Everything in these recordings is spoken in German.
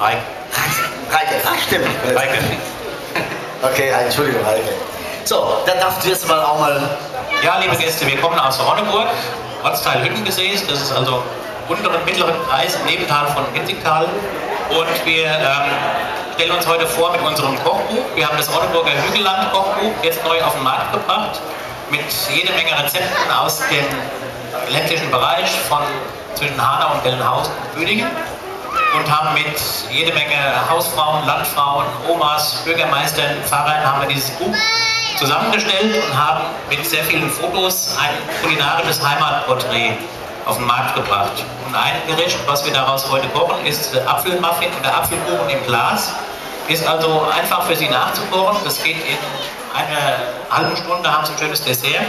Reike. Reike, ach stimmt. Reike. Okay, Entschuldigung, Reike. So, dann darfst du jetzt mal auch mal. Ja, liebe Gäste, wir kommen aus Ronneburg, Ortsteil Hüttengesäß. Das ist also unteren, mittleren Kreis im Nebental von Ginzigtal. Und wir ähm, stellen uns heute vor mit unserem Kochbuch. Wir haben das Ronneburger Hügelland Kochbuch jetzt neu auf den Markt gebracht mit jede Menge Rezepten aus dem ländlichen Bereich von zwischen Hanau und Gelnhausen und Büdingen und haben mit jede Menge Hausfrauen, Landfrauen, Omas, Bürgermeistern, Pfarrern haben wir dieses Buch zusammengestellt und haben mit sehr vielen Fotos ein kulinarisches Heimatporträt auf den Markt gebracht. Und ein Gericht, was wir daraus heute kochen, ist Apfelmuffin oder Apfelkuchen im Glas. Ist also einfach für Sie nachzukochen. Das geht in einer halben Stunde, haben Sie ein schönes Dessert.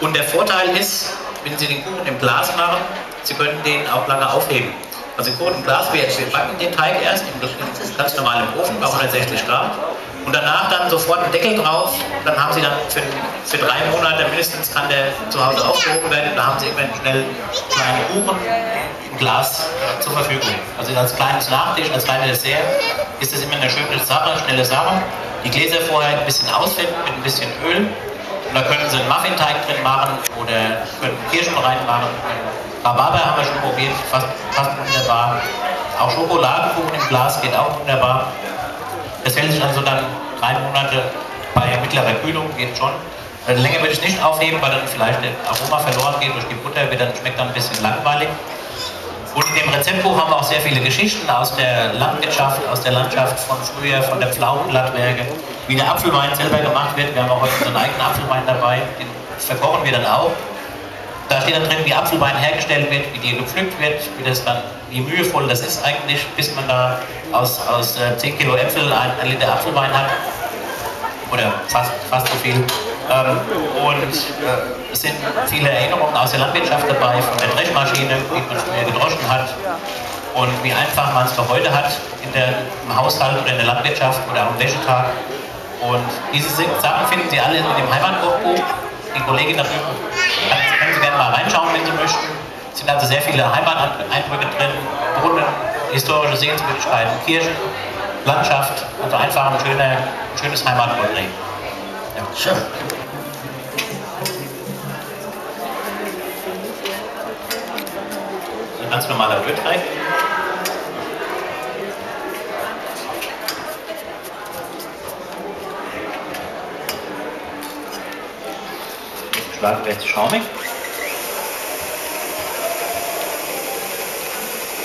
Und der Vorteil ist, wenn Sie den Kuchen im Glas machen, Sie können den auch lange aufheben. Also Glas, wir, wir backen den Teig erst im, ganz normalen Ofen bei 160 Grad und danach dann sofort einen Deckel drauf. Dann haben Sie dann für, für drei Monate mindestens kann der zu Hause aufgehoben werden. Da haben Sie einen kleinen Kuchen im Glas zur Verfügung. Also als kleines Nachtisch, als kleines Dessert ist das immer eine schöne Sache, schnelle Sache. Die Gläser vorher ein bisschen ausfinden mit ein bisschen Öl. Und da können Sie einen Muffinteig drin machen oder können Kirschen reinmachen. Rhabarber haben wir schon probiert, fast, fast wunderbar. Auch Schokoladenkuchen im Glas geht auch wunderbar. Das hält sich also dann drei Monate bei mittlerer Kühlung, geht schon. Also länger würde ich nicht aufheben, weil dann vielleicht der Aroma verloren geht durch die Butter, wird dann, schmeckt dann ein bisschen langweilig. Und in dem Rezeptbuch haben wir auch sehr viele Geschichten aus der Landwirtschaft, aus der Landschaft von früher, von der Pflaumenblattwerke, wie der Apfelwein selber gemacht wird. Wir haben auch heute unseren eigenen Apfelwein dabei, den verkochen wir dann auch. Da steht dann drin, wie Apfelwein hergestellt wird, wie die gepflückt wird, wie das dann, wie mühevoll das ist eigentlich, bis man da aus, aus äh, 10 Kilo Äpfel ein, ein Liter Apfelwein hat. Oder fast, fast so viel. Ähm, und äh, es sind viele Erinnerungen aus der Landwirtschaft dabei, von der Dreschmaschine, wie man früher gedroschen hat. Und wie einfach man es noch heute hat in der, im Haushalt oder in der Landwirtschaft oder am Wäschetag. Und diese Sachen finden Sie alle in dem Heimatkochbuch. Die Kollegin da drüben gerne mal reinschauen, wenn Sie möchten. Es sind also sehr viele Heimateindrücke drin, Brunnen, historische Sehenswürdigkeiten, Kirchen, Landschaft, also einfach ein, schöner, schönes Heimatporträt. Ja. Schön. Ein ganz normaler wir jetzt schaumig.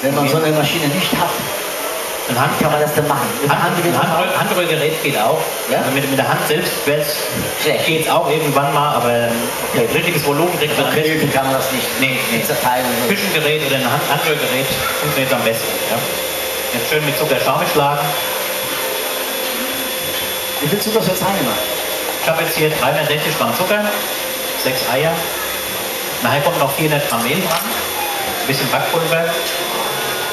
Wenn man so eine Maschine nicht hat, Ein Hand kann man das dann machen. Mit Hand Hand, geht das Hand, auch. Handrührgerät geht auch. Ja? Also mit, mit der Hand selbst geht es auch irgendwann mal, aber ein richtiges Volumen kriegt man besten. Knüppeln kann man das nicht. Nee, nee. Zerteilen. Küchengerät oder ein Hand Handrührgerät funktioniert am besten. Ja? Jetzt schön mit Zucker schaumig schlagen. Wie viel Zucker soll es immer? Ich habe jetzt hier 360 Gramm Zucker, 6 Eier. Nachher kommt noch 400 Gramm Mehl dran, ein bisschen Backpulver.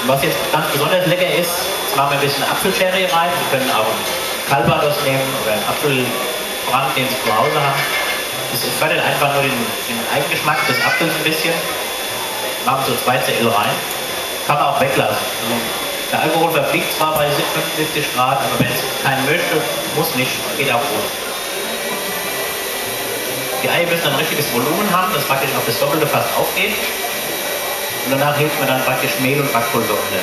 Was jetzt ganz besonders lecker ist, jetzt machen wir ein bisschen Apfelsherry rein. Sie können auch einen Calvados nehmen oder einen Apfelbrand, den Sie zu Hause haben. Das fördert einfach nur den, den Eigengeschmack des Apfels ein bisschen. Machen so zwei Zettel rein. Kann man auch weglassen. Also, der Alkohol verfliegt zwar bei 75 Grad, aber wenn es keinen möchte, muss nicht, geht auch ohne. Die Eier müssen ein richtiges Volumen haben, das praktisch auf das Doppelte fast aufgeht. Und danach hilft man dann praktisch Mehl und Backpulver unter.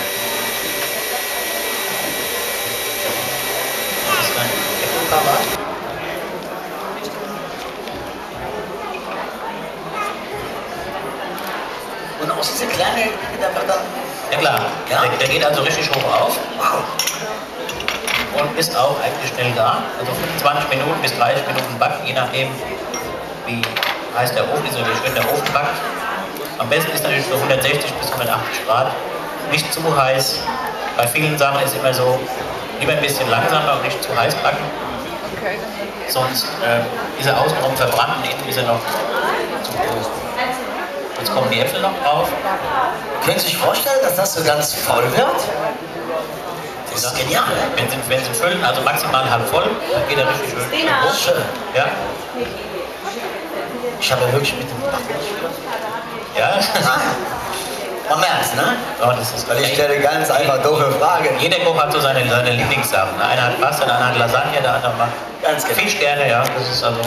Und aus dieser kleinen geht einfach dann. Ja klar, Ja? Der, der geht also richtig hoch auf Wow. und ist auch eigentlich schnell da. Also 25 Minuten bis 30 Minuten backen, je nachdem wie heiß der Ofen ist oder wie schön der Ofen backt. Am besten ist natürlich so 160 bis 180 Grad. Nicht zu heiß. Bei vielen Sachen ist immer so, lieber ein bisschen langsamer und nicht zu heiß backen. Sonst äh, ist er außenrum verbrannt und innen ist er noch zu groß. Jetzt kommen die Äpfel noch drauf. Können Sie sich vorstellen, dass das so ganz voll wird? Das ist genial. ne? Wenn sie, wenn sie füllen, also maximal halb voll, dann geht er richtig schön. Schön. Ja, Ich habe ja wirklich mit dem Backen. Ja. Man merkt's, ne? So, das ist ich stelle ganz einfach doofe Fragen. Jeder Koch hat so seine, seine Lieblingssachen. Einer hat Pasta, der andere hat Lasagne, der andere macht Ganz genau. Fisch gerne, ja. Das ist also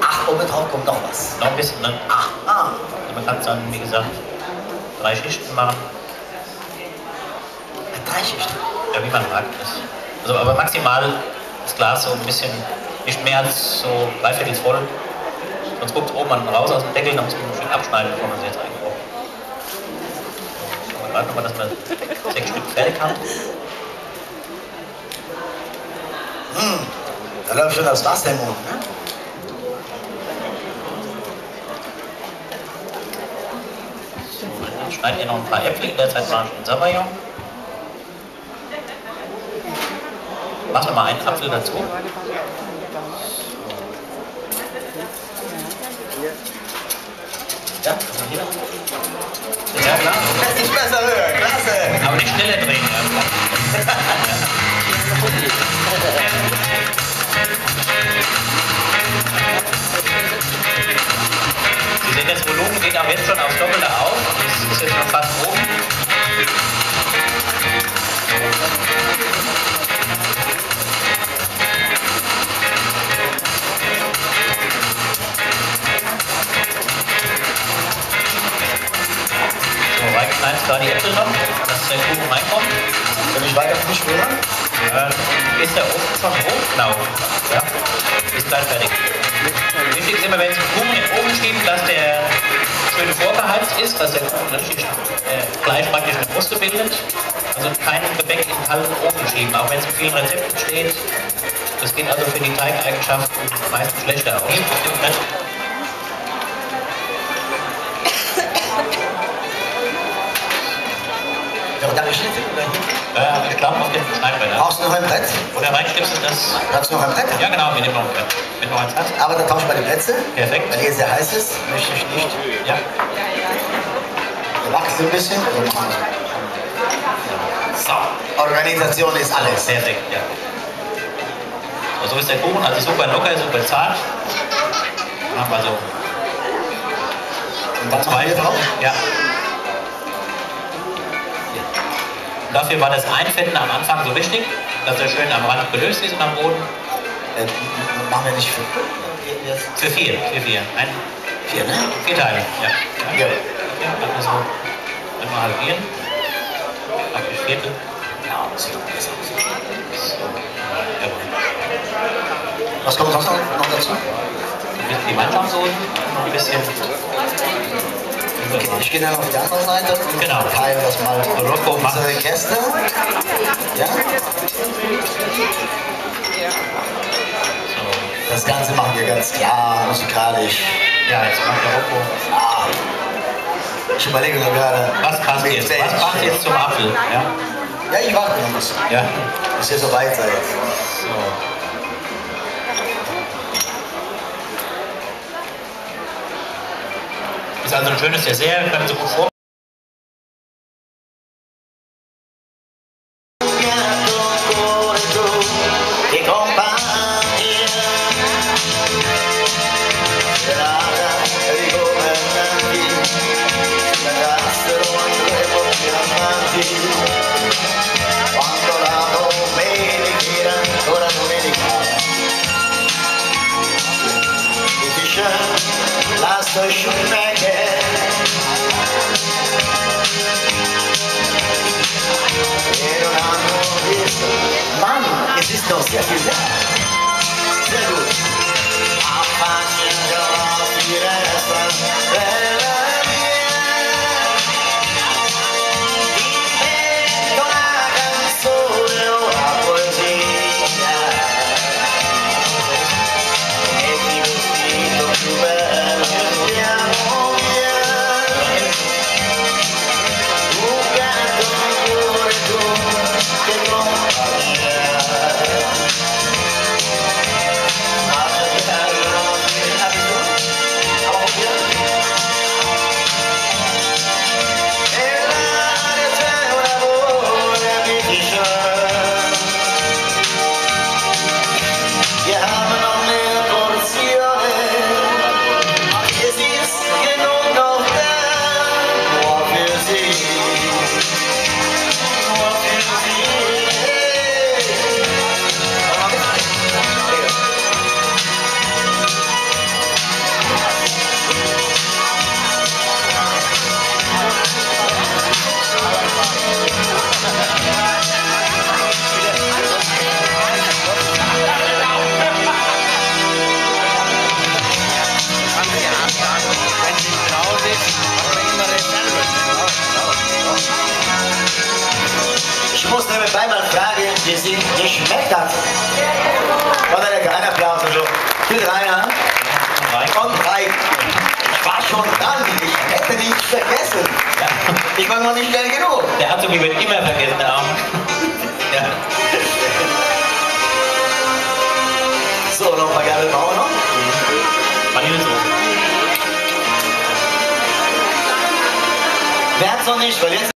Ach, obendrauf kommt noch was. noch ein bisschen, ne? Ach, ah. Man kann es dann, wie gesagt, drei Schichten machen. Drei Schichten. Ja, wie man mag. Das, also, aber maximal das Glas so ein bisschen, nicht mehr als so dreiviertel voll. Sonst guckt oben man raus aus dem Deckel, dann muss man Stück abschneiden, bevor man sie jetzt einkocht. So, warten wir mal, dass wir sechs Stück fertig haben. Da läuft schon das Wasser im Mund, ne? So, dann schneiden wir noch ein paar Äpfel, in der Zeit machen wir schon Sabayon. Machen wir mal einen Apfel dazu. Ja, also hier. Ja, klar. Lässt sich besser hören, klasse. Aber nicht schneller drehen. Sie sehen, das Volumen geht auch jetzt schon aufs Doppelte auf. Das ist jetzt schon fast oben. Noch, dass der Kuchen reinkommt. Soll ich weiter Fisch rühren? Äh, ist der Ofen schon hoch? Genau. Ja. Ist gleich fertig. Wichtig ist immer, wenn Sie den Kuchen in den Ofen schieben, dass der schön vorgeheizt ist, dass der Kuchen richtig äh, gleich praktisch eine Kruste bildet. Also kein Gebäck in den kalten Ofen schieben, auch wenn es in vielen Rezepten steht. Das geht also für die Teigeigenschaften meistens schlechter aus. Ja, aber da geschnitten, oder? Äh, ich glaube auf den Schneidbretter. Brauchst du noch ein Brett? Oder reinschnipsen das. Brauchst du noch ein Brett? Ja genau, wir nehmen noch, wenn du eins hast. Aber dann tauschen wir die Plätze. Perfekt. Weil hier sehr heiß ist, möchte ich nicht. Ja. Wir wachsen ein bisschen. So, Organisation ist alles. Perfekt, ja. Und so ist der Kuchen, also super locker, super zart. Machen wir so Und dann machen wir drauf. Ja. Und dafür war das Einfetten am Anfang so wichtig, dass er schön am Rand gelöst ist und am Boden. Äh, machen wir nicht für. Jetzt Für vier, für vier. Ein, vier, ne? vier Teile, ja. Ja. Ja, also so einmal halbieren. Praktisch Viertel. Ja, das sieht doch besser aus. So. Jawohl. Was kommt sonst noch dazu? Ein bisschen die Weintraumsoßen, noch ein bisschen Okay, ich gehe dann auf die andere Seite und Genau. teile das mal Rocco macht. unsere Gäste. Ja? Das Ganze machen wir ganz klar, musikalisch. Ja, jetzt macht der Rocco. Ah. Ich überlege nur gerade. Was passt jetzt? Was passt jetzt zum Apfel? Ja. Ja, ich warte noch ein bisschen, ja. bis ihr so weit seid. So. Ist also ein schönes Dessert, können Sie gut vor. Che compagnia 同士野球ね hat. War da lecker. Ein Applaus also für Rainer und Reik. Ich war schon dran, ich hätte nichts vergessen. Ich war noch nicht schnell genug. Der hat so wie wird immer vergessen, Arm. Ja. So, noch ein paar Gabel brauchen wir noch. Vanillesoße. Wer hat's noch nicht? Weil jetzt